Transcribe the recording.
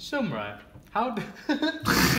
Sumra, how do